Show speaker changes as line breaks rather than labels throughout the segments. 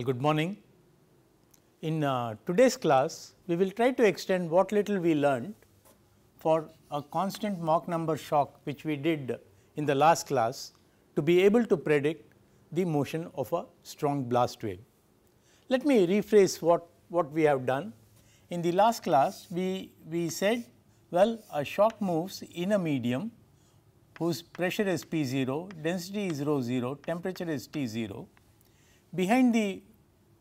Well, good morning. In uh, today's class, we will try to extend what little we learned for a constant Mach number shock which we did in the last class to be able to predict the motion of a strong blast wave. Let me rephrase what, what we have done. In the last class, we, we said well a shock moves in a medium whose pressure is P 0, density is rho 0, temperature is T 0. Behind the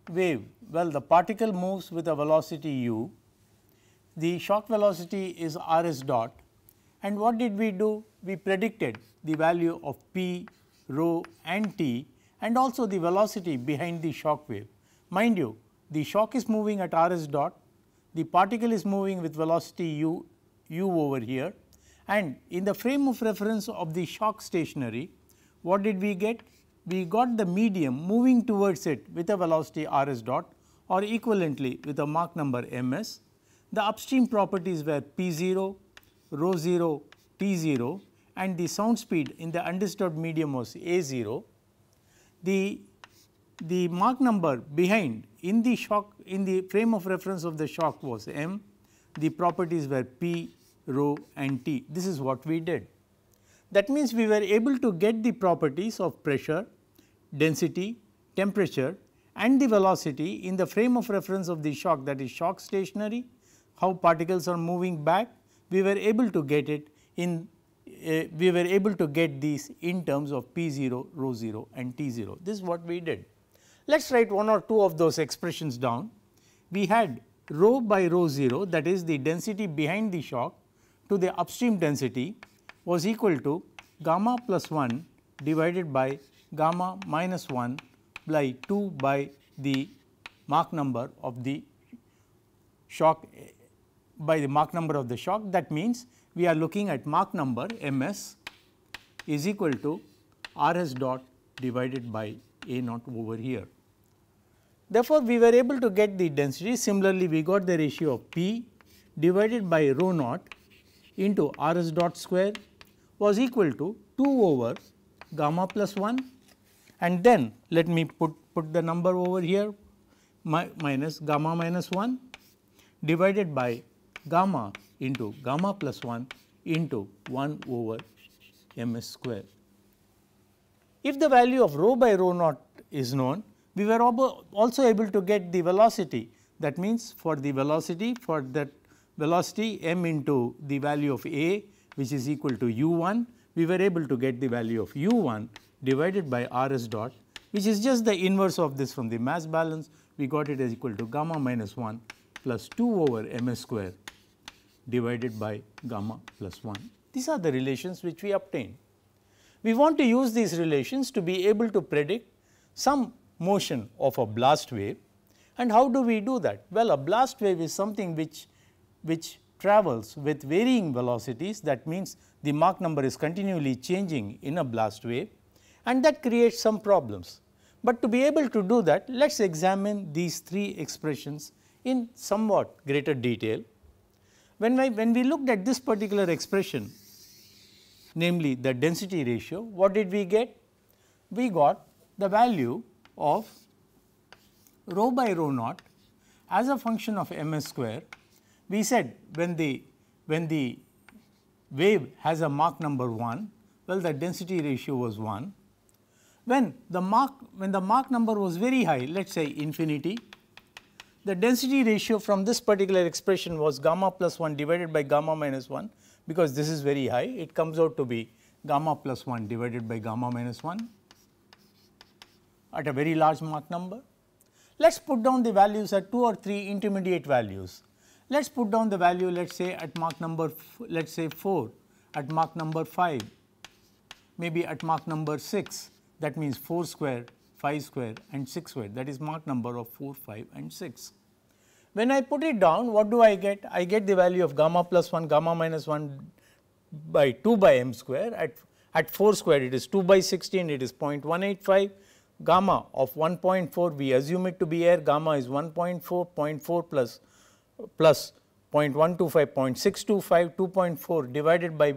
wave, well the particle moves with a velocity u, the shock velocity is r s dot and what did we do? We predicted the value of P, rho and T and also the velocity behind the shock wave. Mind you, the shock is moving at r s dot, the particle is moving with velocity u, u over here and in the frame of reference of the shock stationary, what did we get? We got the medium moving towards it with a velocity r s dot or equivalently with a Mach number m s. The upstream properties were p 0, rho 0, t 0 and the sound speed in the undisturbed medium was a 0. The, the Mach number behind in the shock in the frame of reference of the shock was m, the properties were p, rho and T. This is what we did. That means, we were able to get the properties of pressure, density, temperature and the velocity in the frame of reference of the shock that is shock stationary, how particles are moving back, we were able to get it in uh, we were able to get these in terms of P 0, rho 0 and T 0. This is what we did. Let us write one or two of those expressions down. We had rho by rho 0 that is the density behind the shock to the upstream density was equal to gamma plus 1 divided by gamma minus 1 by 2 by the Mach number of the shock by the Mach number of the shock. That means, we are looking at Mach number m s is equal to r s dot divided by a naught over here. Therefore, we were able to get the density similarly we got the ratio of p divided by rho naught into r s dot square was equal to 2 over gamma plus 1 and then let me put, put the number over here mi minus gamma minus 1 divided by gamma into gamma plus 1 into 1 over m s square. If the value of rho by rho naught is known, we were also able to get the velocity that means for the velocity for that velocity m into the value of a which is equal to u 1, we were able to get the value of u 1 divided by r s dot which is just the inverse of this from the mass balance we got it as equal to gamma minus 1 plus 2 over m s square divided by gamma plus 1. These are the relations which we obtained. We want to use these relations to be able to predict some motion of a blast wave and how do we do that? Well, a blast wave is something which which travels with varying velocities that means the Mach number is continually changing in a blast wave and that creates some problems. But to be able to do that let us examine these three expressions in somewhat greater detail. When, I, when we looked at this particular expression namely the density ratio what did we get? We got the value of rho by rho naught as a function of m s square we said when the when the wave has a Mach number 1, well the density ratio was 1. When the Mach when the Mach number was very high, let us say infinity, the density ratio from this particular expression was gamma plus 1 divided by gamma minus 1, because this is very high, it comes out to be gamma plus 1 divided by gamma minus 1 at a very large Mach number. Let us put down the values at 2 or 3 intermediate values. Let us put down the value let us say at Mach number let us say 4, at Mach number 5, maybe at Mach number 6 that means 4 square, 5 square and 6 square. That is Mach number of 4, 5 and 6. When I put it down what do I get? I get the value of gamma plus 1 gamma minus 1 by 2 by m square. At, at 4 square it is 2 by 16 it is 0.185 gamma of 1.4 we assume it to be air. Gamma is 1.4 0.4 plus plus 0.125, 0.625, 2.4 divided by,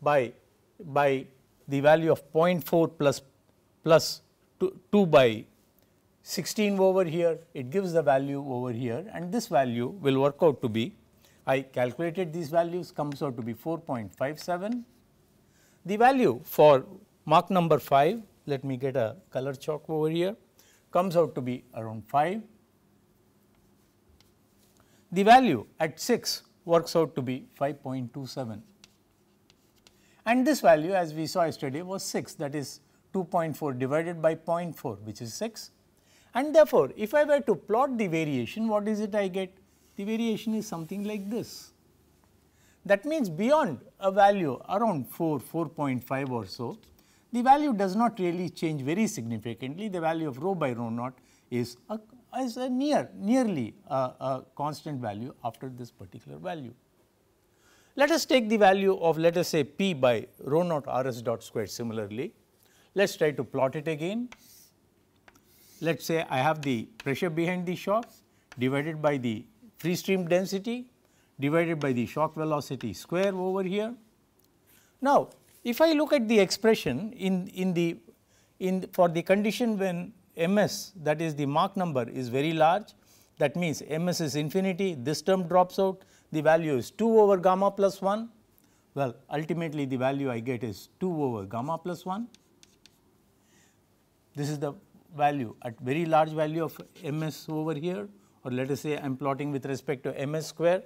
by, by the value of 0.4 plus, plus 2, 2 by 16 over here, it gives the value over here and this value will work out to be, I calculated these values comes out to be 4.57. The value for Mach number 5, let me get a color chalk over here, comes out to be around 5. The value at 6 works out to be 5.27 and this value as we saw yesterday was 6 that is 2.4 divided by 0.4 which is 6 and therefore, if I were to plot the variation, what is it I get? The variation is something like this. That means, beyond a value around 4, 4.5 or so, the value does not really change very significantly. The value of rho by rho naught is a, is a near nearly a, a constant value after this particular value. Let us take the value of let us say p by rho naught r s dot square similarly. Let us try to plot it again let us say I have the pressure behind the shock divided by the free stream density divided by the shock velocity square over here. Now, if I look at the expression in, in the in for the condition when ms that is the Mach number is very large. That means ms is infinity. This term drops out. The value is 2 over gamma plus 1 well ultimately the value I get is 2 over gamma plus 1 this is the value at very large value of ms over here or let us say I am plotting with respect to ms square.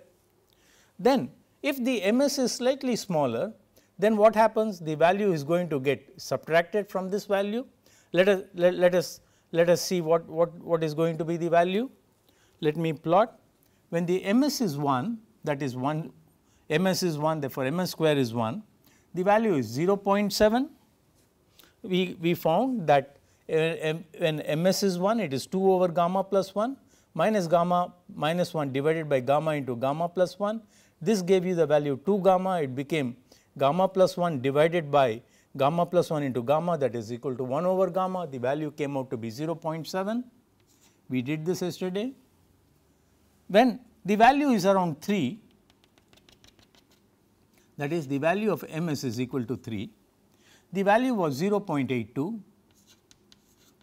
Then if the ms is slightly smaller then what happens? The value is going to get subtracted from this value. Let us let, let us let us see what, what, what is going to be the value. Let me plot when the ms is 1 that is 1 ms is 1 therefore ms square is 1 the value is 0.7 we, we found that uh, when ms is 1 it is 2 over gamma plus 1 minus gamma minus 1 divided by gamma into gamma plus 1. This gave you the value 2 gamma it became gamma plus 1 divided by gamma plus 1 into gamma that is equal to 1 over gamma the value came out to be 0.7. We did this yesterday. When the value is around 3 that is the value of ms is equal to 3 the value was 0.82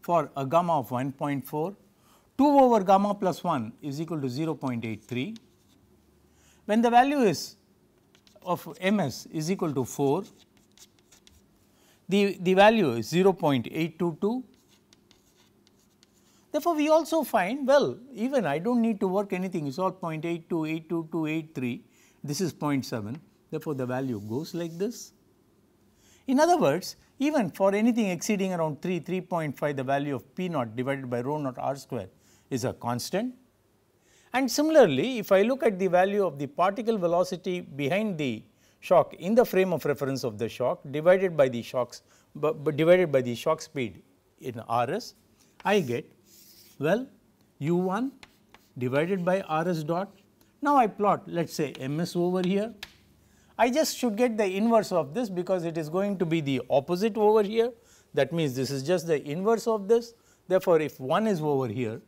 for a gamma of 1.4, 2 over gamma plus 1 is equal to 0.83. When the value is of ms is equal to 4, the, the value is 0.822. Therefore, we also find well even I do not need to work anything it is all 0.82, 822, this is 0.7 therefore, the value goes like this. In other words even for anything exceeding around 3, 3.5 the value of P naught divided by rho naught r square is a constant. And similarly, if I look at the value of the particle velocity behind the shock in the frame of reference of the shock divided by the shocks divided by the shock speed in Rs, I get well u1 divided by Rs dot. Now, I plot let us say ms over here I just should get the inverse of this because it is going to be the opposite over here that means this is just the inverse of this. Therefore, if 1 is over here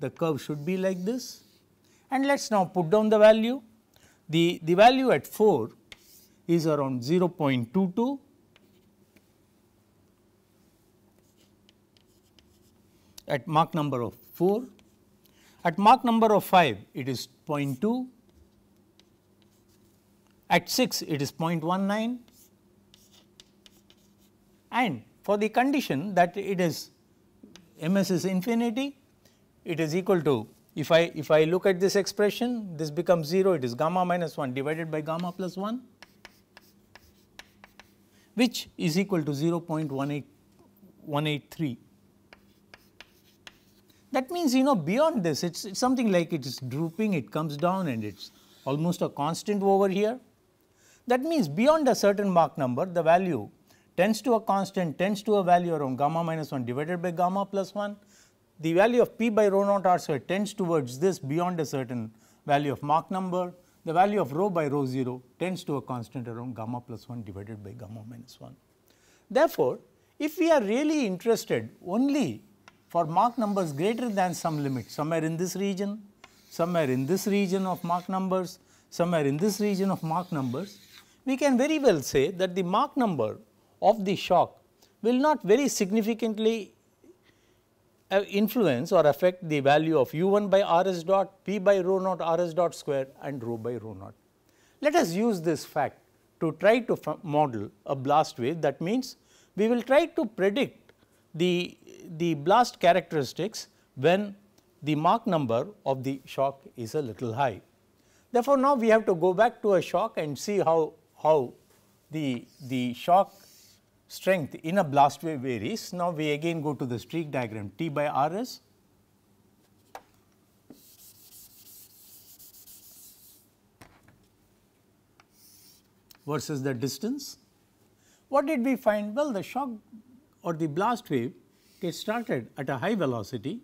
the curve should be like this and let us now put down the value. The, the value at 4 is around 0.22 at Mach number of 4. At Mach number of 5 it is 0.2 at 6 it is 0.19 and for the condition that it is ms is infinity it is equal to if I if I look at this expression this becomes 0 it is gamma minus 1 divided by gamma plus 1 which is equal to 0.18183. That means you know beyond this it is something like it is drooping it comes down and it is almost a constant over here that means beyond a certain Mach number the value tends to a constant tends to a value around gamma minus 1 divided by gamma plus 1. The value of p by rho naught r square tends towards this beyond a certain value of Mach number. The value of rho by rho 0 tends to a constant around gamma plus 1 divided by gamma minus 1. Therefore, if we are really interested only for Mach numbers greater than some limit somewhere in this region, somewhere in this region of Mach numbers, somewhere in this region of Mach numbers, we can very well say that the Mach number of the shock will not very significantly uh, influence or affect the value of u 1 by r s dot, p by rho naught r s dot square and rho by rho naught. Let us use this fact to try to model a blast wave that means we will try to predict the, the blast characteristics when the Mach number of the shock is a little high. Therefore, now we have to go back to a shock and see how, how the, the shock strength in a blast wave varies. Now, we again go to the streak diagram T by R s versus the distance. What did we find? Well, the shock or the blast wave gets started at a high velocity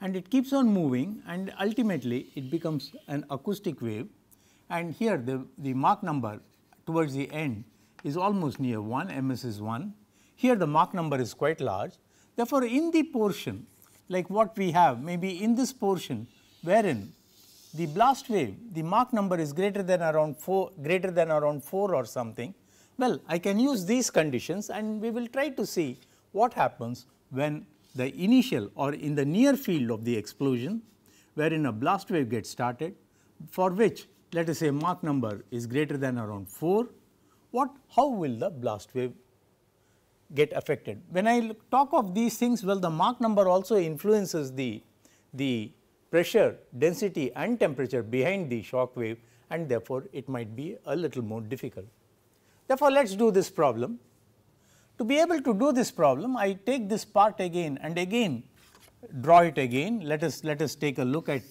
and it keeps on moving and ultimately it becomes an acoustic wave and here the, the Mach number towards the end is almost near 1 ms is 1. Here the Mach number is quite large. Therefore, in the portion like what we have maybe in this portion wherein the blast wave the Mach number is greater than around 4 greater than around 4 or something. Well, I can use these conditions and we will try to see what happens when the initial or in the near field of the explosion wherein a blast wave gets started for which let us say Mach number is greater than around 4, what how will the blast wave get affected. When I talk of these things well the Mach number also influences the, the pressure, density and temperature behind the shock wave and therefore, it might be a little more difficult. Therefore, let us do this problem. To be able to do this problem, I take this part again and again draw it again. Let us let us take a look at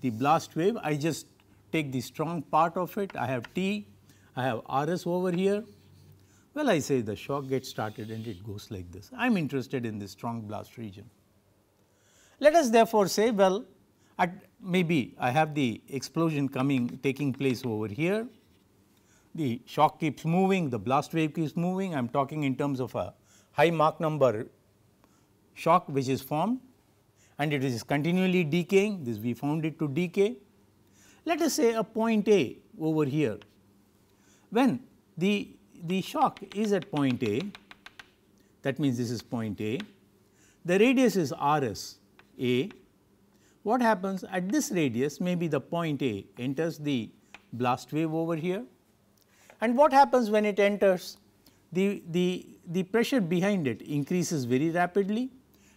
the blast wave. I just take the strong part of it. I have T, I have RS over here. Well, I say the shock gets started and it goes like this. I am interested in this strong blast region. Let us therefore say, well, at maybe I have the explosion coming taking place over here the shock keeps moving, the blast wave keeps moving. I am talking in terms of a high Mach number shock which is formed and it is continually decaying, this we found it to decay. Let us say a point A over here, when the, the shock is at point A, that means this is point A, the radius is r s A. What happens at this radius maybe the point A enters the blast wave over here and what happens when it enters? The, the, the pressure behind it increases very rapidly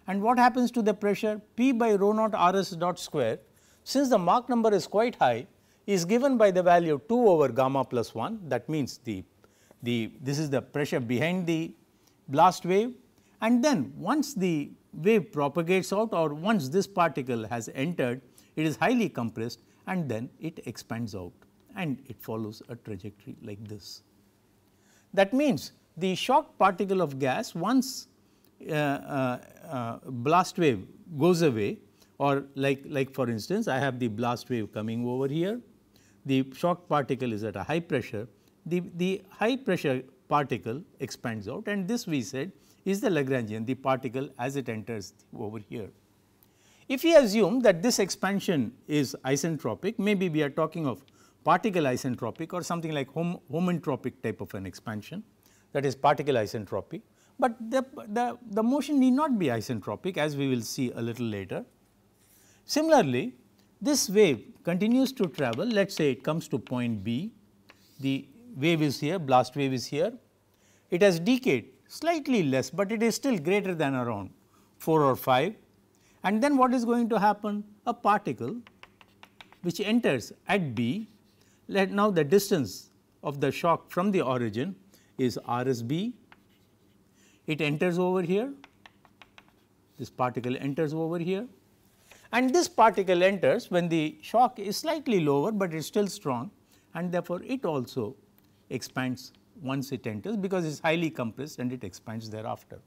and what happens to the pressure? P by rho naught R s dot square since the Mach number is quite high is given by the value 2 over gamma plus 1 that means the, the this is the pressure behind the blast wave. And then once the wave propagates out or once this particle has entered it is highly compressed and then it expands out and it follows a trajectory like this. That means, the shock particle of gas once uh, uh, uh, blast wave goes away or like, like for instance, I have the blast wave coming over here, the shock particle is at a high pressure, the, the high pressure particle expands out and this we said is the Lagrangian, the particle as it enters over here. If we assume that this expansion is isentropic, maybe we are talking of particle isentropic or something like hom homentropic type of an expansion that is particle isentropy, but the, the, the motion need not be isentropic as we will see a little later. Similarly, this wave continues to travel. Let us say it comes to point B, the wave is here, blast wave is here, it has decayed slightly less, but it is still greater than around 4 or 5 and then what is going to happen? A particle which enters at B. Let now the distance of the shock from the origin is RSB. It enters over here, this particle enters over here and this particle enters when the shock is slightly lower, but it is still strong and therefore, it also expands once it enters because it is highly compressed and it expands thereafter.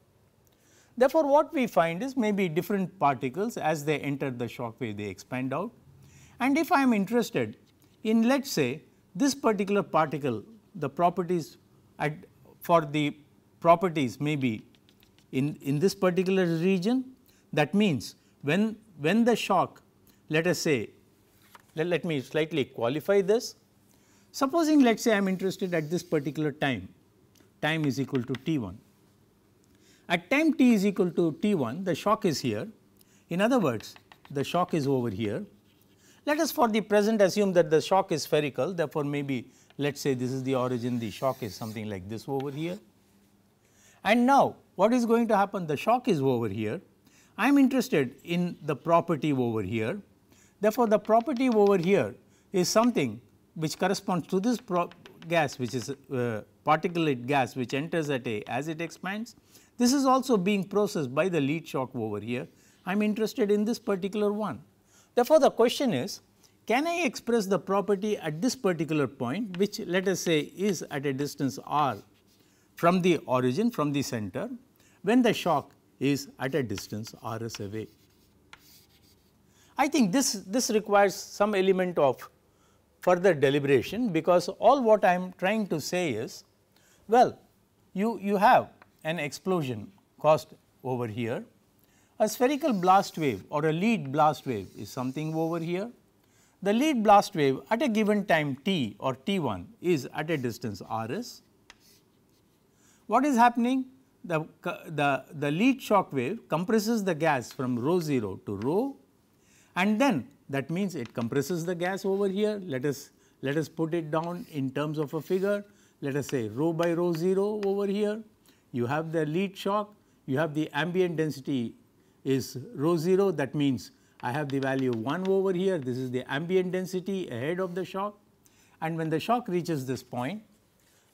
Therefore, what we find is maybe different particles as they enter the shock wave they expand out and if I am interested in let us say this particular particle the properties at for the properties may be in, in this particular region that means when, when the shock let us say let, let me slightly qualify this. Supposing let us say I am interested at this particular time. Time is equal to t 1 at time t is equal to t 1 the shock is here. In other words, the shock is over here. Let us for the present assume that the shock is spherical. Therefore, maybe let us say this is the origin. The shock is something like this over here. And now what is going to happen? The shock is over here I am interested in the property over here. Therefore, the property over here is something which corresponds to this gas which is uh, particulate gas which enters at A as it expands. This is also being processed by the lead shock over here. I am interested in this particular one. Therefore, the question is can I express the property at this particular point which let us say is at a distance r from the origin from the center when the shock is at a distance r s away. I think this, this requires some element of further deliberation because all what I am trying to say is well you, you have an explosion caused over here a spherical blast wave or a lead blast wave is something over here. The lead blast wave at a given time t or t 1 is at a distance r s. What is happening? The, the, the lead shock wave compresses the gas from rho 0 to rho and then that means it compresses the gas over here. Let us, let us put it down in terms of a figure. Let us say rho by rho 0 over here. You have the lead shock, you have the ambient density is rho 0 that means I have the value 1 over here. This is the ambient density ahead of the shock and when the shock reaches this point,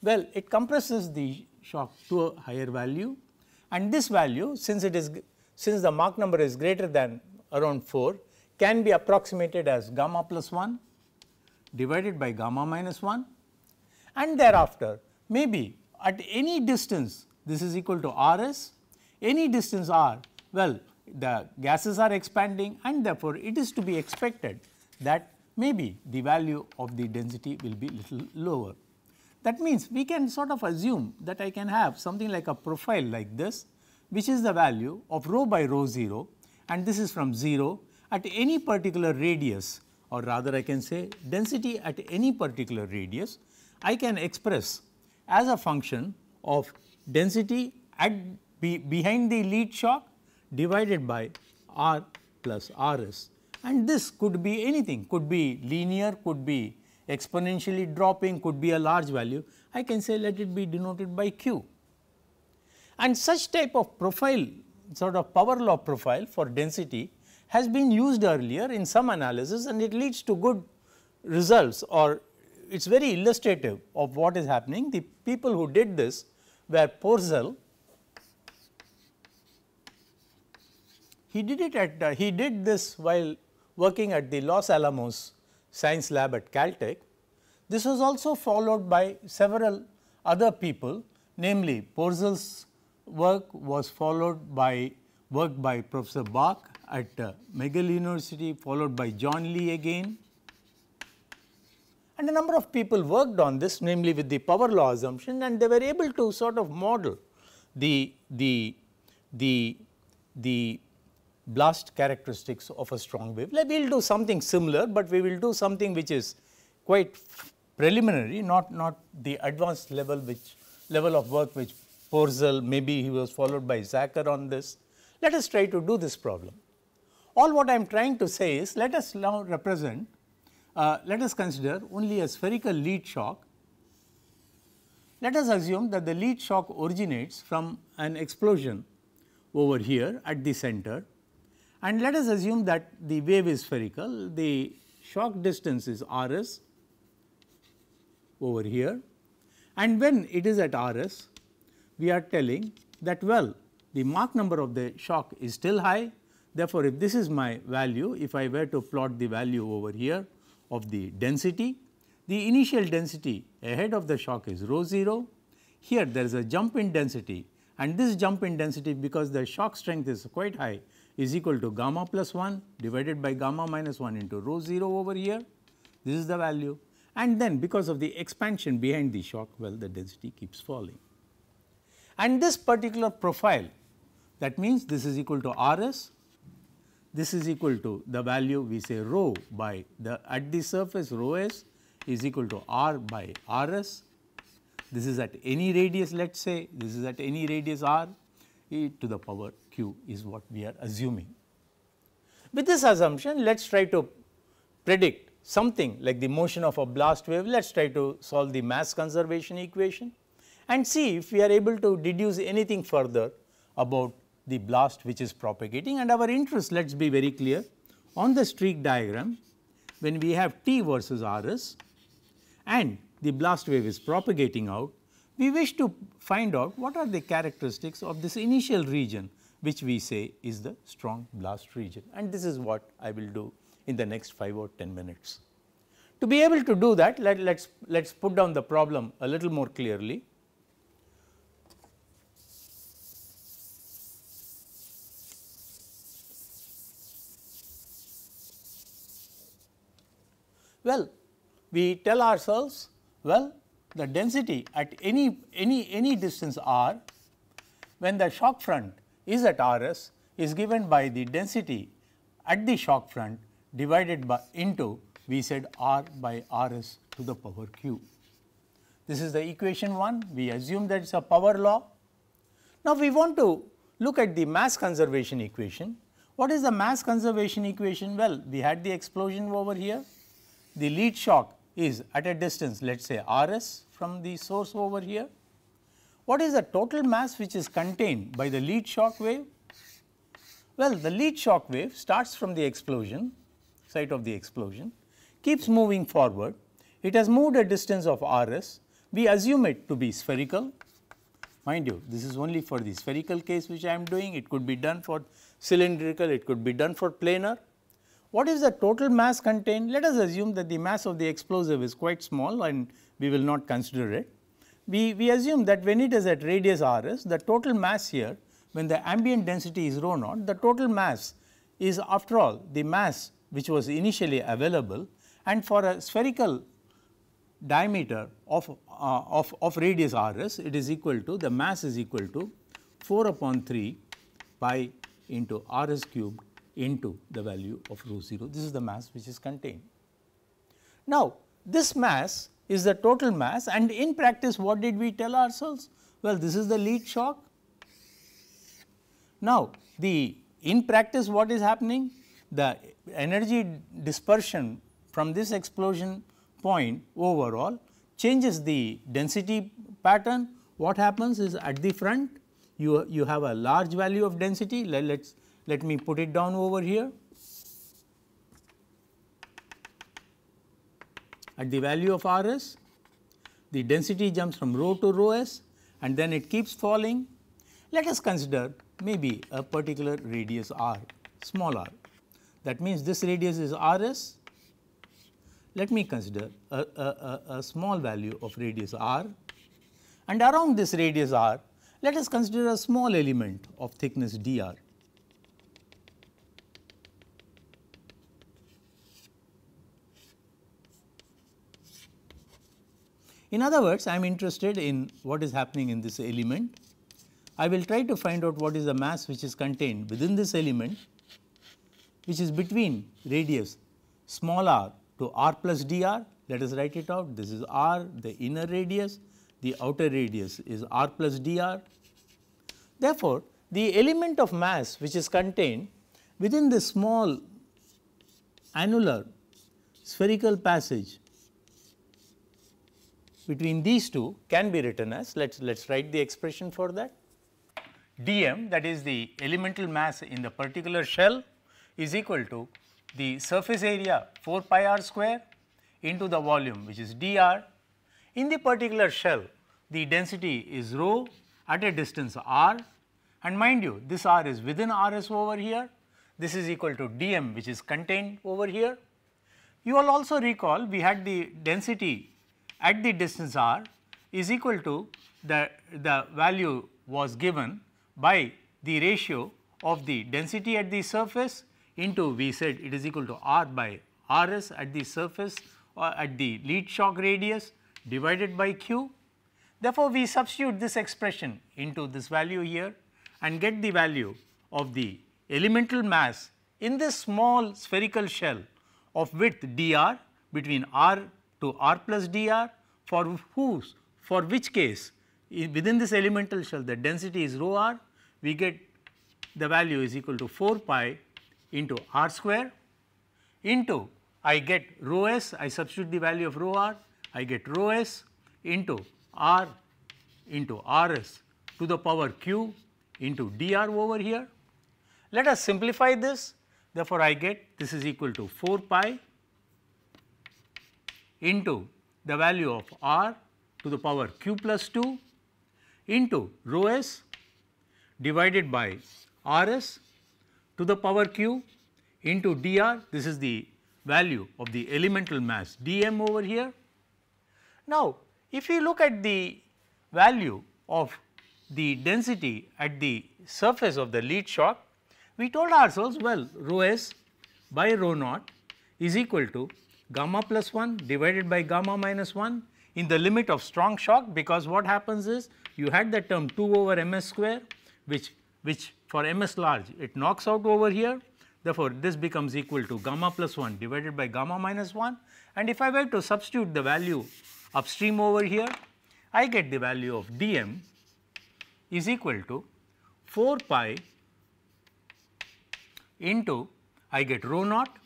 well it compresses the shock to a higher value and this value since it is since the Mach number is greater than around 4 can be approximated as gamma plus 1 divided by gamma minus 1 and thereafter maybe at any distance this is equal to R s any distance r well the gases are expanding and therefore, it is to be expected that maybe the value of the density will be little lower. That means, we can sort of assume that I can have something like a profile like this which is the value of rho by rho 0 and this is from 0 at any particular radius or rather I can say density at any particular radius I can express as a function of density at be behind the lead shock divided by r plus r s and this could be anything could be linear could be exponentially dropping could be a large value, I can say let it be denoted by q. And such type of profile sort of power law profile for density has been used earlier in some analysis and it leads to good results or it is very illustrative of what is happening. The people who did this were Porzel, he did it at uh, he did this while working at the Los Alamos science lab at Caltech. This was also followed by several other people namely Porzel's work was followed by work by Professor Bach at uh, McGill University followed by John Lee again and a number of people worked on this namely with the power law assumption and they were able to sort of model the, the, the, the blast characteristics of a strong wave. We will do something similar, but we will do something which is quite preliminary not, not the advanced level which level of work which Porzel maybe he was followed by Zacher on this. Let us try to do this problem. All what I am trying to say is let us now represent uh, let us consider only a spherical lead shock. Let us assume that the lead shock originates from an explosion over here at the center and let us assume that the wave is spherical, the shock distance is r s over here and when it is at r s, we are telling that well the Mach number of the shock is still high. Therefore, if this is my value, if I were to plot the value over here of the density, the initial density ahead of the shock is rho 0. Here there is a jump in density and this jump in density because the shock strength is quite high is equal to gamma plus 1 divided by gamma minus 1 into rho 0 over here. This is the value and then because of the expansion behind the shock well the density keeps falling. And this particular profile that means this is equal to R s, this is equal to the value we say rho by the at the surface rho s is equal to R by R s. This is at any radius let us say this is at any radius r e to the power q is what we are assuming. With this assumption, let us try to predict something like the motion of a blast wave. Let us try to solve the mass conservation equation and see if we are able to deduce anything further about the blast which is propagating and our interest let us be very clear on the streak diagram when we have T versus RS and the blast wave is propagating out, we wish to find out what are the characteristics of this initial region which we say is the strong blast region and this is what I will do in the next 5 or 10 minutes. To be able to do that let us let us put down the problem a little more clearly. Well, we tell ourselves well the density at any, any, any distance r when the shock front is at RS is given by the density at the shock front divided by into we said R by RS to the power q. This is the equation 1 we assume that it is a power law. Now, we want to look at the mass conservation equation. What is the mass conservation equation? Well, we had the explosion over here the lead shock is at a distance let us say R s from the source over here. What is the total mass which is contained by the lead shock wave? Well, the lead shock wave starts from the explosion site of the explosion keeps moving forward. It has moved a distance of R s. We assume it to be spherical. Mind you, this is only for the spherical case which I am doing. It could be done for cylindrical, it could be done for planar. What is the total mass contained? Let us assume that the mass of the explosive is quite small and we will not consider it. We, we assume that when it is at radius r s, the total mass here when the ambient density is rho naught, the total mass is after all the mass which was initially available and for a spherical diameter of, uh, of, of radius r s, it is equal to the mass is equal to 4 upon 3 pi into r s cubed into the value of rho 0. This is the mass which is contained. Now, this mass is the total mass and in practice what did we tell ourselves? Well, this is the lead shock. Now, the in practice what is happening? The energy dispersion from this explosion point overall changes the density pattern. What happens is at the front you, you have a large value of density let us let me put it down over here. At the value of R s, the density jumps from rho to rho s and then it keeps falling. Let us consider maybe a particular radius r, small r. That means, this radius is r s. Let me consider a, a, a, a small value of radius r and around this radius r, let us consider a small element of thickness dr. In other words, I am interested in what is happening in this element. I will try to find out what is the mass which is contained within this element which is between radius small r to r plus dr. Let us write it out. This is r, the inner radius, the outer radius is r plus dr. Therefore, the element of mass which is contained within the small annular spherical passage between these two can be written as let us let us write the expression for that dm that is the elemental mass in the particular shell is equal to the surface area 4 pi r square into the volume which is dr. In the particular shell the density is rho at a distance r and mind you this r is within r s over here this is equal to dm which is contained over here. You will also recall we had the density at the distance r is equal to the, the value was given by the ratio of the density at the surface into we said it is equal to r by r s at the surface or at the lead shock radius divided by q. Therefore, we substitute this expression into this value here and get the value of the elemental mass in this small spherical shell of width dr between r to r plus dr for whose for which case within this elemental shell the density is rho r we get the value is equal to 4 pi into r square into I get rho s, I substitute the value of rho r, I get rho s into r into r s to the power q into dr over here. Let us simplify this therefore, I get this is equal to 4 pi into the value of r to the power q plus 2 into rho s divided by r s to the power q into dr this is the value of the elemental mass dm over here. Now, if we look at the value of the density at the surface of the lead shock, we told ourselves well rho s by rho naught is equal to gamma plus 1 divided by gamma minus 1 in the limit of strong shock because what happens is you had the term 2 over ms square which which for ms large it knocks out over here. Therefore, this becomes equal to gamma plus 1 divided by gamma minus 1 and if I were to substitute the value upstream over here I get the value of dm is equal to 4 pi into I get rho naught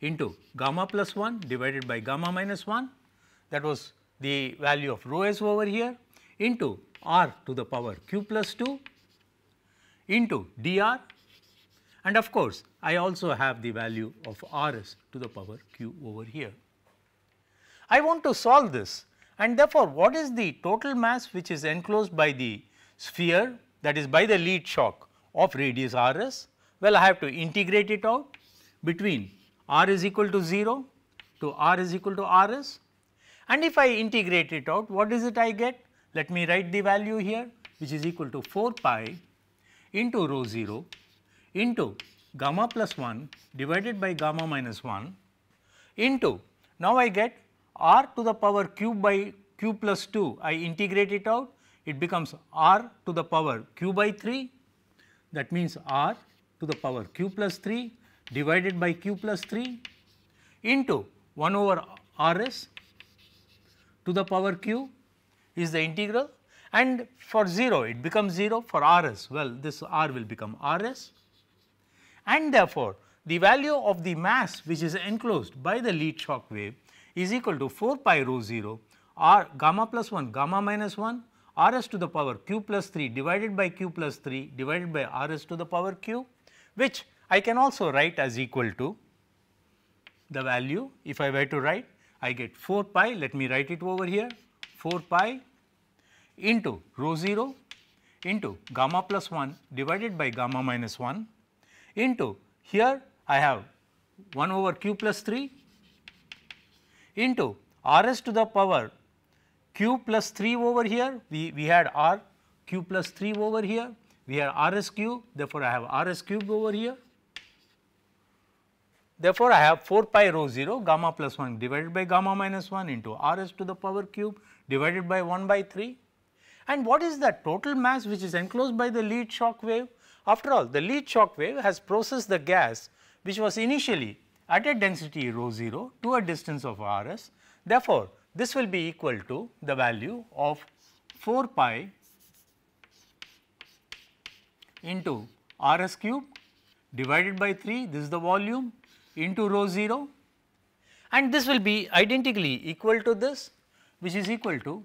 into gamma plus 1 divided by gamma minus 1 that was the value of rho s over here into r to the power q plus 2 into dr and of course, I also have the value of r s to the power q over here. I want to solve this and therefore, what is the total mass which is enclosed by the sphere that is by the lead shock of radius r s? Well, I have to integrate it out between r is equal to 0 to r is equal to r s and if I integrate it out what is it I get? Let me write the value here which is equal to 4 pi into rho 0 into gamma plus 1 divided by gamma minus 1 into now I get r to the power q by q plus 2 I integrate it out it becomes r to the power q by 3 that means r to the power q plus 3 divided by q plus 3 into 1 over r s to the power q is the integral. And for 0 it becomes 0 for r s well this r will become r s and therefore, the value of the mass which is enclosed by the lead shock wave is equal to 4 pi rho 0 r gamma plus 1 gamma minus 1 r s to the power q plus 3 divided by q plus 3 divided by r s to the power q which I can also write as equal to the value. If I were to write I get 4 pi. Let me write it over here. 4 pi into rho 0 into gamma plus 1 divided by gamma minus 1 into here I have 1 over q plus 3 into r s to the power q plus 3 over here. We, we had r q plus 3 over here. We have r s cube therefore, I have r s cube over here. Therefore, I have 4 pi rho 0 gamma plus 1 divided by gamma minus 1 into r s to the power cube divided by 1 by 3 and what is the total mass which is enclosed by the lead shock wave? After all the lead shock wave has processed the gas which was initially at a density rho 0 to a distance of r s. Therefore, this will be equal to the value of 4 pi into r s cube divided by 3 this is the volume into rho 0 and this will be identically equal to this which is equal to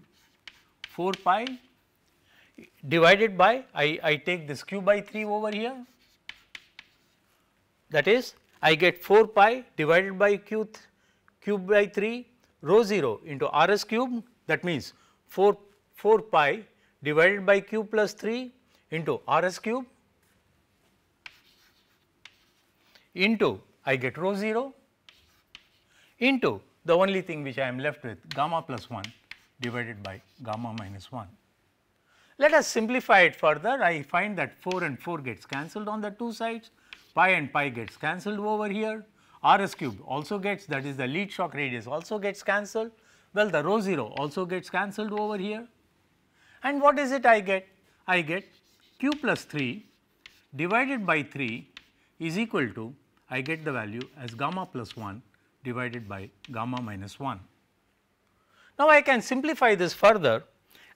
4 pi divided by I, I take this q by 3 over here. That is I get 4 pi divided by q cube by 3 rho 0 into r s cube. That means 4, 4 pi divided by q plus 3 into r s cube into I get rho 0 into the only thing which I am left with gamma plus 1 divided by gamma minus 1. Let us simplify it further. I find that 4 and 4 gets cancelled on the two sides, pi and pi gets cancelled over here, r s cube also gets that is the lead shock radius also gets cancelled. Well, the rho 0 also gets cancelled over here. And what is it I get? I get q plus 3 divided by 3 is equal to I get the value as gamma plus 1 divided by gamma minus 1. Now, I can simplify this further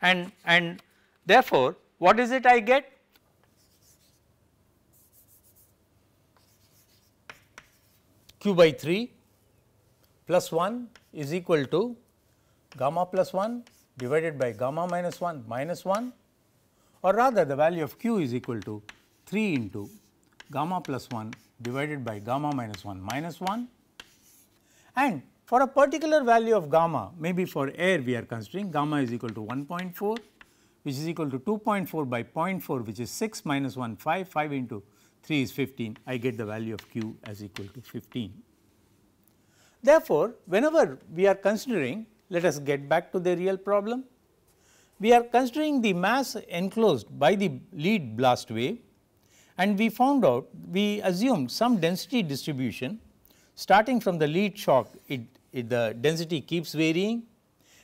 and, and Therefore, what is it I get? q by 3 plus 1 is equal to gamma plus 1 divided by gamma minus 1 minus 1 or rather the value of q is equal to 3 into gamma plus 1 divided by gamma minus 1 minus 1 and for a particular value of gamma maybe for air we are considering gamma is equal to 1.4 which is equal to 2.4 by 0.4 which is 6 minus 1 5 5 into 3 is 15 I get the value of q as equal to 15. Therefore, whenever we are considering let us get back to the real problem. We are considering the mass enclosed by the lead blast wave and we found out we assumed some density distribution starting from the lead shock it, it, the density keeps varying.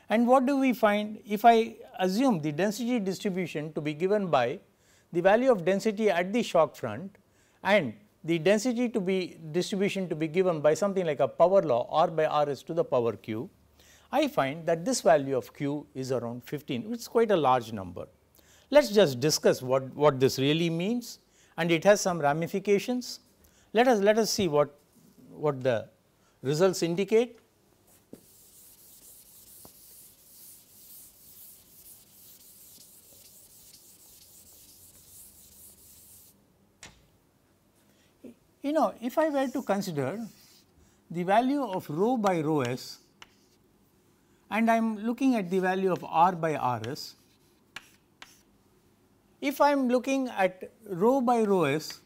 And what do we find? If I assume the density distribution to be given by the value of density at the shock front and the density to be distribution to be given by something like a power law r by r is to the power q I find that this value of q is around 15 which is quite a large number. Let us just discuss what, what this really means and it has some ramifications. Let us let us see what, what the results indicate. You know if I were to consider the value of rho by rho s and I am looking at the value of r by r s. If I am looking at rho by rho s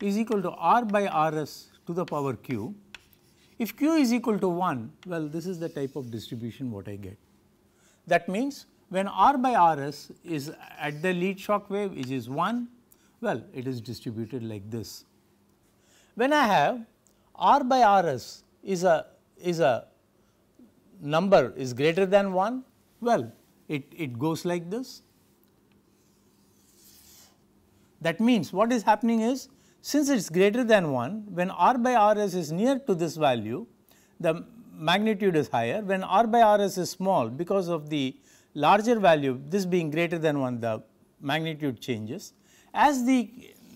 is equal to r by r s to the power q, if q is equal to 1, well this is the type of distribution what I get. That means, when r by r s is at the lead shock wave which is 1, well it is distributed like this. When I have r by r s is a is a number is greater than 1, well it, it goes like this. That means, what is happening is since it is greater than 1 when r by r s is near to this value the magnitude is higher when r by r s is small because of the larger value this being greater than 1 the magnitude changes. As the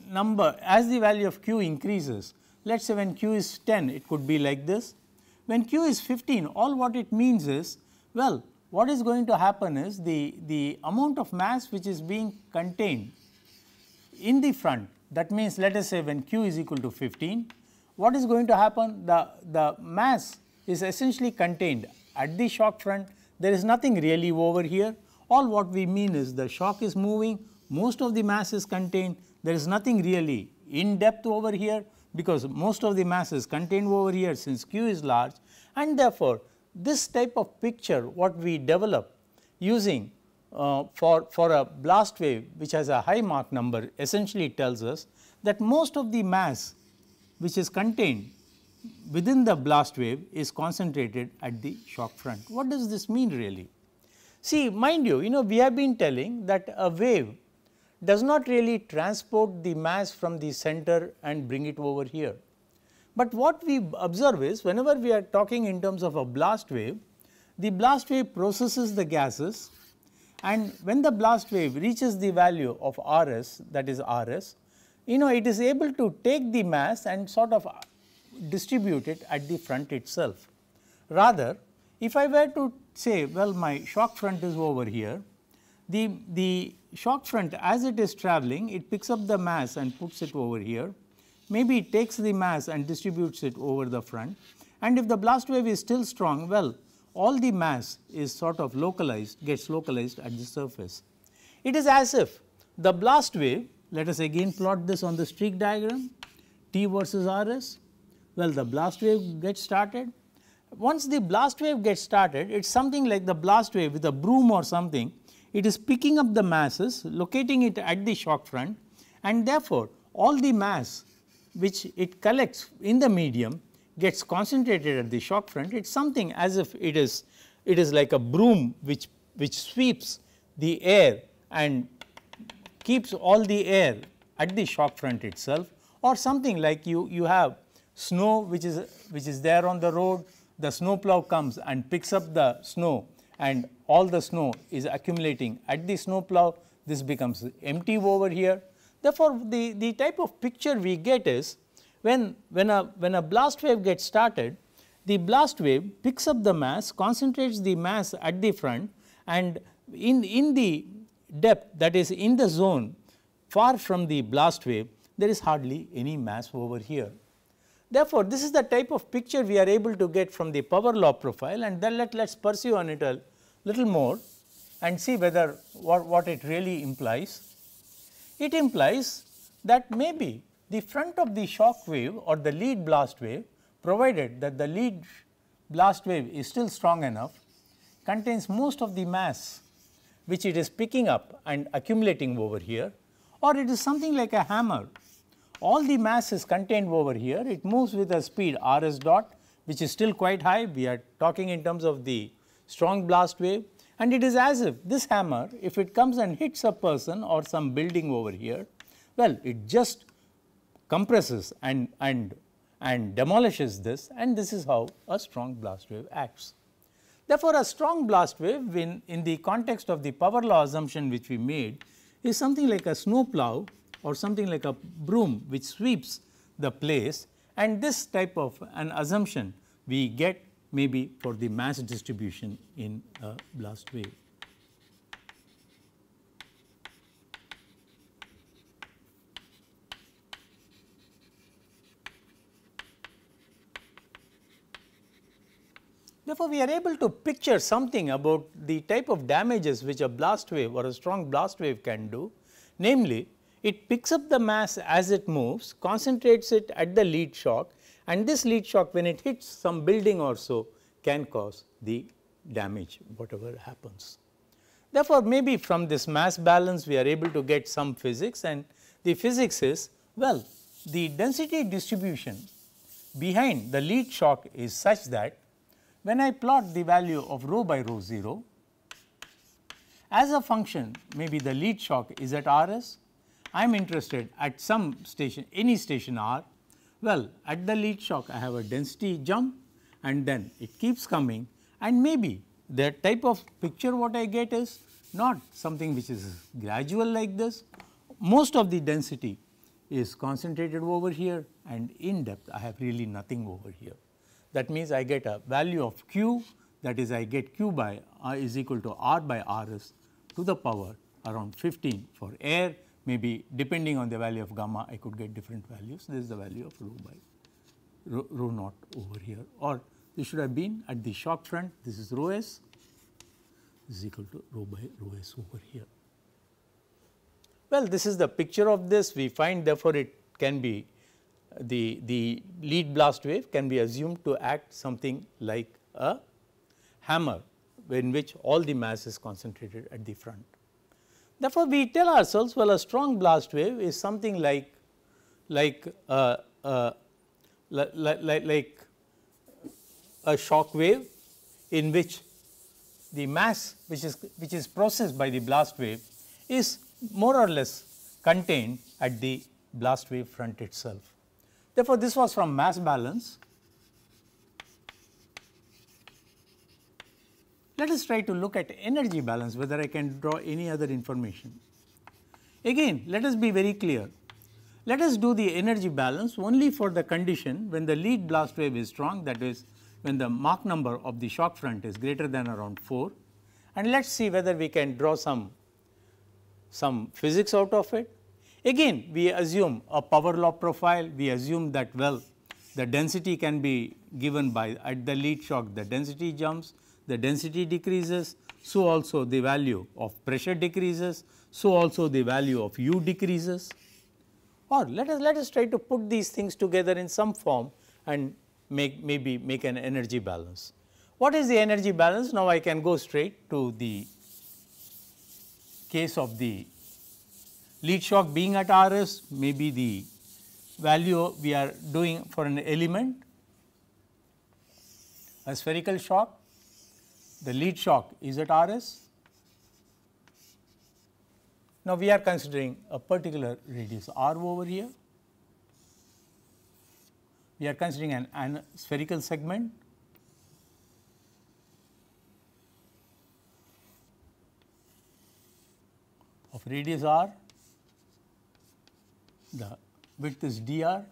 number as the value of q increases let us say when q is 10 it could be like this when q is 15 all what it means is well what is going to happen is the, the amount of mass which is being contained in the front that means let us say when q is equal to 15 what is going to happen? The, the mass is essentially contained at the shock front. There is nothing really over here. All what we mean is the shock is moving most of the mass is contained. There is nothing really in depth over here because most of the mass is contained over here since q is large. And therefore, this type of picture what we develop using uh, for, for a blast wave which has a high Mach number essentially tells us that most of the mass which is contained within the blast wave is concentrated at the shock front. What does this mean really? See mind you, you know we have been telling that a wave does not really transport the mass from the center and bring it over here. But what we observe is whenever we are talking in terms of a blast wave, the blast wave processes the gases and when the blast wave reaches the value of Rs that is Rs, you know it is able to take the mass and sort of distribute it at the front itself. Rather if I were to say well my shock front is over here, the, the shock front as it is travelling it picks up the mass and puts it over here maybe it takes the mass and distributes it over the front and if the blast wave is still strong well all the mass is sort of localized gets localized at the surface. It is as if the blast wave let us again plot this on the streak diagram T versus Rs well the blast wave gets started once the blast wave gets started it is something like the blast wave with a broom or something it is picking up the masses locating it at the shock front and therefore all the mass which it collects in the medium gets concentrated at the shock front, it is something as if it is it is like a broom which which sweeps the air and keeps all the air at the shock front itself. Or something like you you have snow which is which is there on the road the snow plow comes and picks up the snow and all the snow is accumulating at the snow plow this becomes empty over here. Therefore, the, the type of picture we get is when, when, a, when a blast wave gets started, the blast wave picks up the mass, concentrates the mass at the front and in, in the depth that is in the zone far from the blast wave, there is hardly any mass over here. Therefore, this is the type of picture we are able to get from the power law profile and then let us pursue on it a little more and see whether what, what it really implies. It implies that maybe the front of the shock wave or the lead blast wave provided that the lead blast wave is still strong enough contains most of the mass which it is picking up and accumulating over here or it is something like a hammer. All the mass is contained over here, it moves with a speed r s dot which is still quite high, we are talking in terms of the strong blast wave. And it is as if this hammer if it comes and hits a person or some building over here, well it just compresses and, and, and demolishes this and this is how a strong blast wave acts. Therefore, a strong blast wave in, in the context of the power law assumption which we made is something like a snow plow or something like a broom which sweeps the place and this type of an assumption we get maybe for the mass distribution in a blast wave. Therefore, we are able to picture something about the type of damages which a blast wave or a strong blast wave can do. Namely, it picks up the mass as it moves, concentrates it at the lead shock and this lead shock when it hits some building or so can cause the damage whatever happens. Therefore, maybe from this mass balance we are able to get some physics and the physics is well the density distribution behind the lead shock is such that when I plot the value of rho by rho 0 as a function maybe the lead shock is at RS, I am interested at some station any station R, well at the lead shock I have a density jump and then it keeps coming. And maybe the type of picture what I get is not something which is gradual like this, most of the density is concentrated over here and in depth I have really nothing over here. That means, I get a value of q that is I get q by is equal to r by r s to the power around 15 for air. Maybe depending on the value of gamma I could get different values. This is the value of rho by rho, rho naught over here. Or this should have been at the shock front. This is rho s. Is equal to rho by rho s over here. Well, this is the picture of this. We find therefore, it can be the, the lead blast wave can be assumed to act something like a hammer in which all the mass is concentrated at the front. Therefore, we tell ourselves well a strong blast wave is something like like uh, uh, a, a like, like, like a shock wave in which the mass which is which is processed by the blast wave is more or less contained at the blast wave front itself. Therefore, this was from mass balance. Let us try to look at energy balance whether I can draw any other information. Again let us be very clear. Let us do the energy balance only for the condition when the lead blast wave is strong that is when the Mach number of the shock front is greater than around 4 and let us see whether we can draw some, some physics out of it. Again we assume a power law profile, we assume that well the density can be given by at the lead shock the density jumps, the density decreases, so also the value of pressure decreases, so also the value of u decreases or let us let us try to put these things together in some form and make maybe make an energy balance. What is the energy balance? Now, I can go straight to the case of the lead shock being at R s may be the value we are doing for an element a spherical shock the lead shock is at R s. Now, we are considering a particular radius r over here. We are considering an, an spherical segment of radius r the width is dr.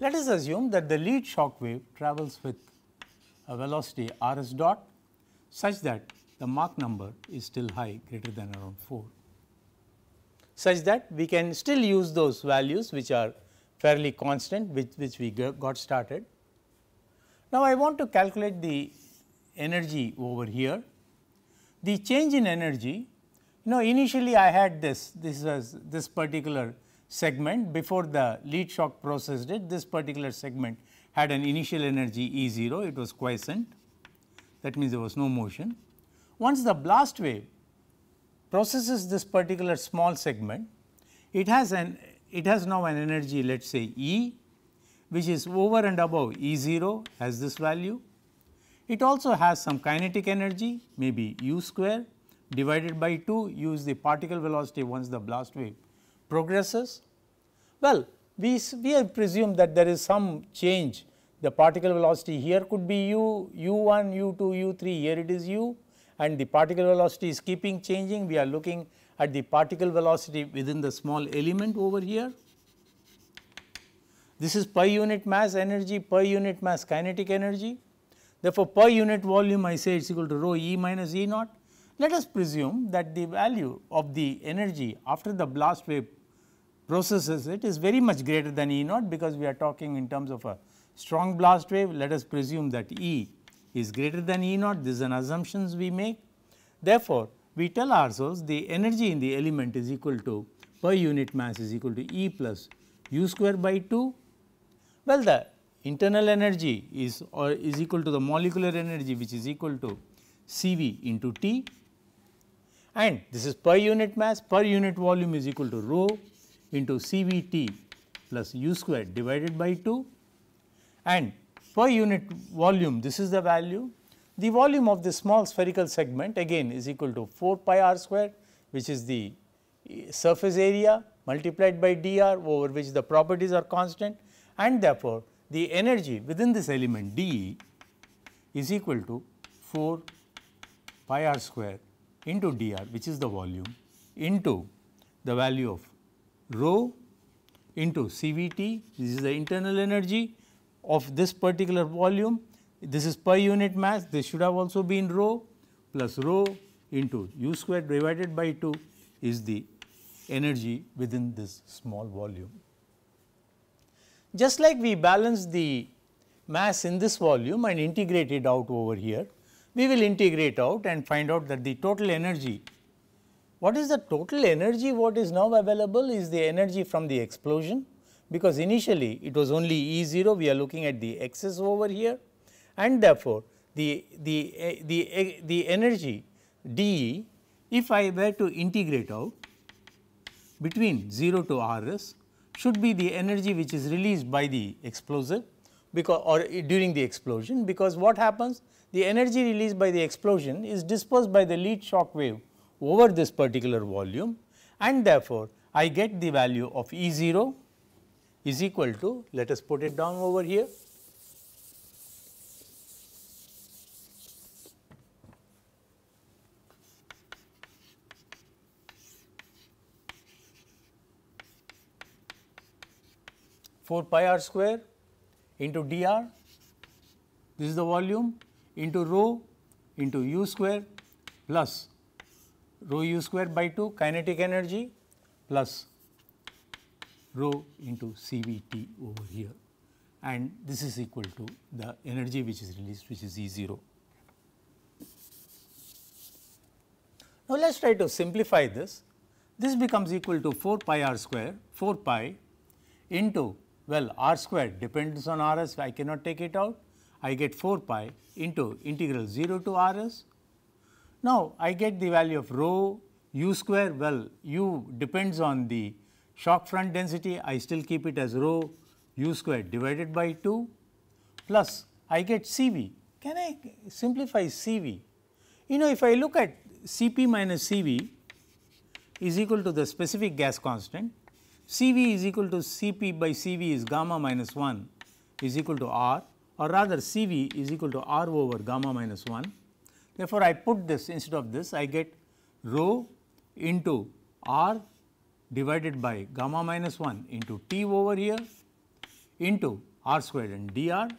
Let us assume that the lead shock wave travels with a velocity r s dot such that the Mach number is still high greater than around 4, such that we can still use those values which are fairly constant which, which we got started. Now, I want to calculate the energy over here. The change in energy, you know initially I had this, this was this particular segment before the lead shock processed it, this particular segment had an initial energy E 0, it was quiescent that means there was no motion. Once the blast wave processes this particular small segment, it has an it has now an energy let us say E which is over and above E 0 has this value. It also has some kinetic energy maybe u square divided by 2 use the particle velocity once the blast wave progresses. Well, we, we have presumed that there is some change the particle velocity here could be u, u1, u2, u3 here it is u and the particle velocity is keeping changing. We are looking at the particle velocity within the small element over here. This is per unit mass energy per unit mass kinetic energy. Therefore, per unit volume I say it is equal to rho e minus e naught. Let us presume that the value of the energy after the blast wave processes it is very much greater than E naught because we are talking in terms of a strong blast wave. Let us presume that E is greater than E naught, this is an assumptions we make. Therefore, we tell ourselves the energy in the element is equal to per unit mass is equal to E plus u square by 2. Well, the internal energy is or is equal to the molecular energy which is equal to C V into T. And this is per unit mass per unit volume is equal to rho into C V T plus u square divided by 2 and per unit volume this is the value. The volume of the small spherical segment again is equal to 4 pi r square which is the eh, surface area multiplied by dr over which the properties are constant and therefore, the energy within this element dE is equal to 4 pi r square into dr which is the volume into the value of rho into CVT this is the internal energy of this particular volume. This is per unit mass, this should have also been rho plus rho into u square divided by 2 is the energy within this small volume. Just like we balance the mass in this volume and integrate it out over here, we will integrate out and find out that the total energy. What is the total energy? What is now available is the energy from the explosion because initially it was only E 0 we are looking at the excess over here and therefore, the, the, eh, the, eh, the energy dE if I were to integrate out between 0 to R s should be the energy which is released by the explosive because or during the explosion because what happens the energy released by the explosion is dispersed by the lead shock wave over this particular volume and therefore, I get the value of E 0 is equal to let us put it down over here. Four pi r square into dr, this is the volume into rho into u square plus rho u square by 2 kinetic energy plus rho into CVT over here and this is equal to the energy which is released which is E 0. Now, let us try to simplify this. This becomes equal to 4 pi r square 4 pi into well r square depends on r s I cannot take it out I get 4 pi into integral 0 to r s. Now, I get the value of rho u square well u depends on the shock front density I still keep it as rho u square divided by 2 plus I get C v. Can I simplify C v? You know if I look at C p minus C v is equal to the specific gas constant, C v is equal to C p by C v is gamma minus 1 is equal to R or rather C v is equal to R over gamma minus 1. Therefore, I put this instead of this I get rho into R divided by gamma minus 1 into T over here into r squared and dr.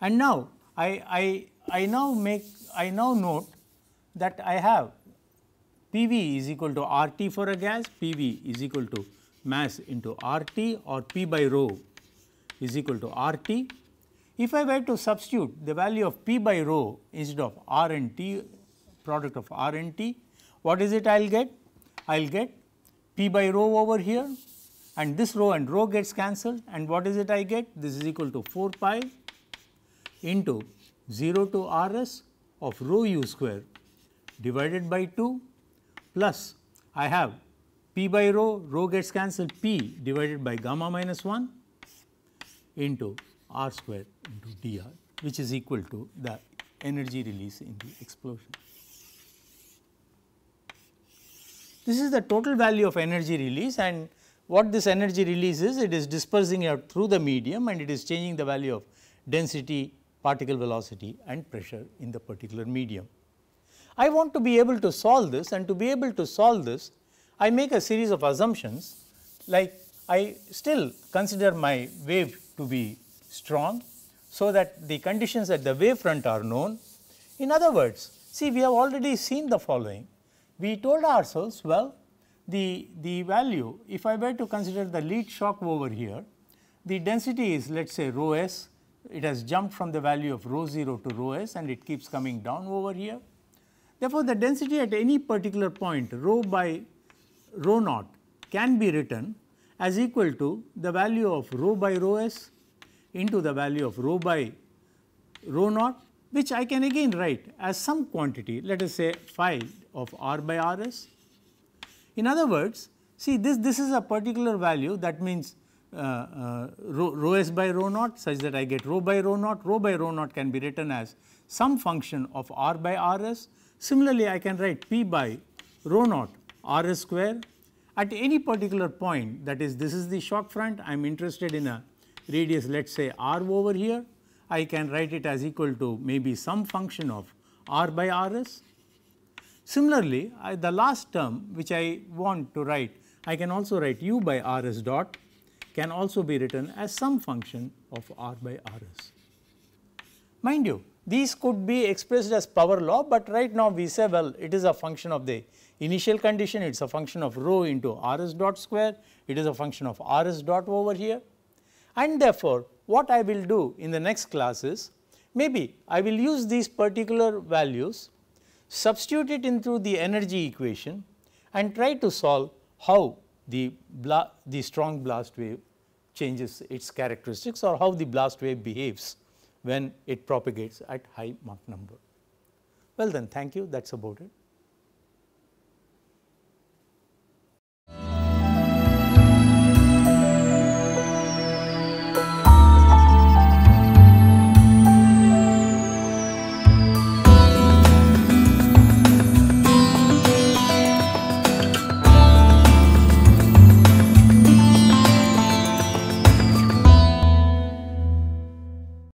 And now I, I, I now make I now note that I have P v is equal to R t for a gas, P v is equal to mass into R t or P by rho is equal to R t. If I were to substitute the value of P by rho instead of R and T product of R and T, what is it I will get? I will get P by rho over here and this rho and rho gets cancelled and what is it I get? This is equal to 4 pi into 0 to R s of rho u square divided by 2 plus I have p by rho, rho gets cancelled p divided by gamma minus 1 into r square into dr which is equal to the energy release in the explosion. This is the total value of energy release and what this energy release is, it is dispersing out through the medium and it is changing the value of density, particle velocity and pressure in the particular medium. I want to be able to solve this and to be able to solve this, I make a series of assumptions like I still consider my wave to be strong, so that the conditions at the wave front are known. In other words, see we have already seen the following. We told ourselves well the, the value if I were to consider the lead shock over here, the density is let us say rho s, it has jumped from the value of rho 0 to rho s and it keeps coming down over here. Therefore, the density at any particular point rho by rho naught can be written as equal to the value of rho by rho s into the value of rho by rho naught which I can again write as some quantity let us say phi of r by r s. In other words, see this, this is a particular value that means uh, uh, rho, rho s by rho naught such that I get rho by rho naught, rho by rho naught can be written as some function of r by r s. Similarly, I can write p by rho naught r s square at any particular point that is this is the shock front I am interested in a radius let us say r over here, I can write it as equal to maybe some function of r by r s. Similarly, I, the last term which I want to write, I can also write u by r s dot can also be written as some function of r by r s. Mind you, these could be expressed as power law, but right now we say well it is a function of the initial condition, it is a function of rho into r s dot square, it is a function of r s dot over here. And therefore, what I will do in the next class is maybe I will use these particular values, substitute it into the energy equation and try to solve how the, the strong blast wave changes its characteristics or how the blast wave behaves when it propagates at high Mach number. Well then thank you that is about it.